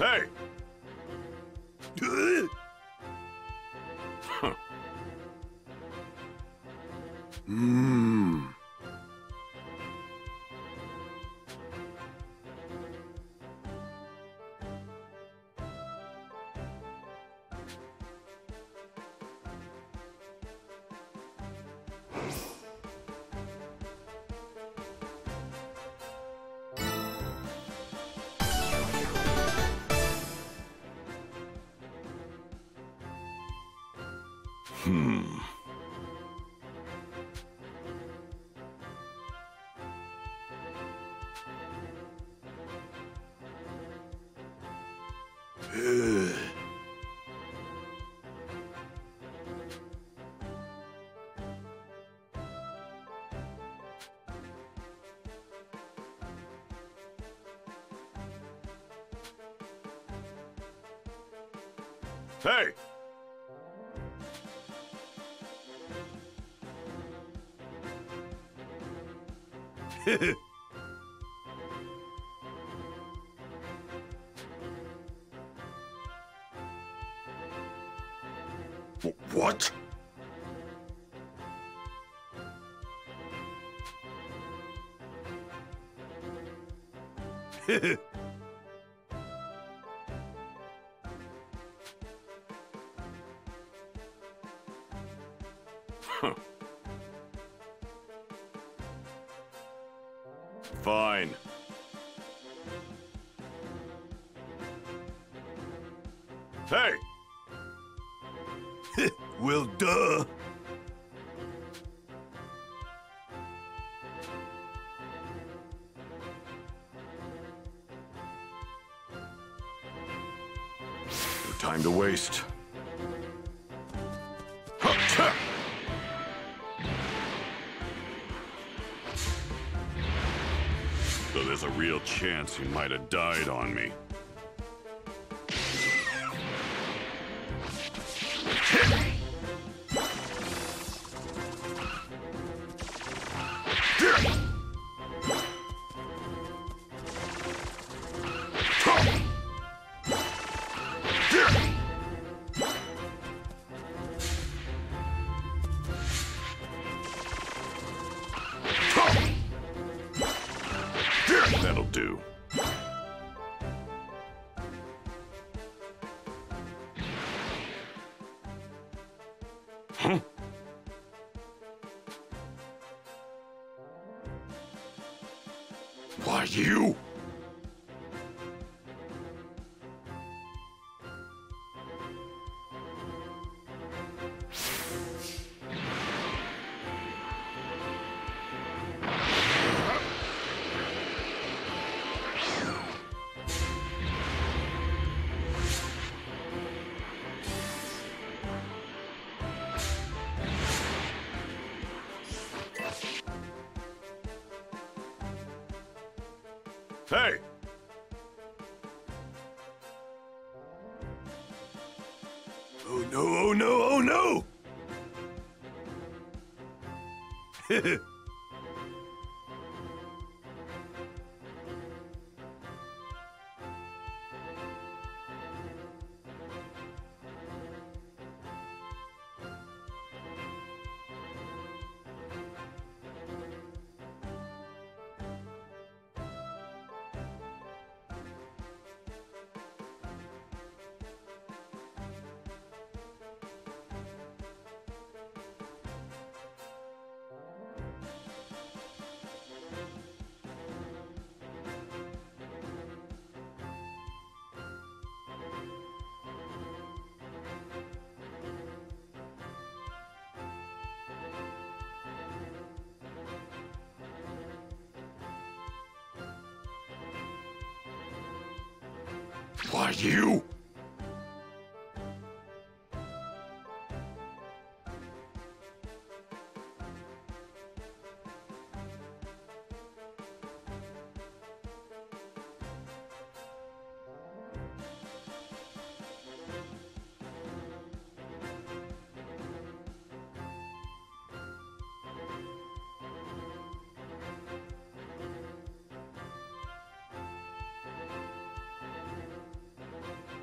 Hey! Hmm. Hey! Wh- Fine. Hey! well, duh. Time to waste. So there's a real chance he might have died on me. Why you? Hey! Oh no, oh no, oh no! Why you?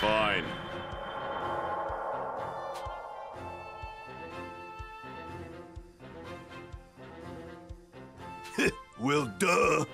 Fine. well, duh.